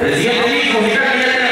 El siguiente disco ya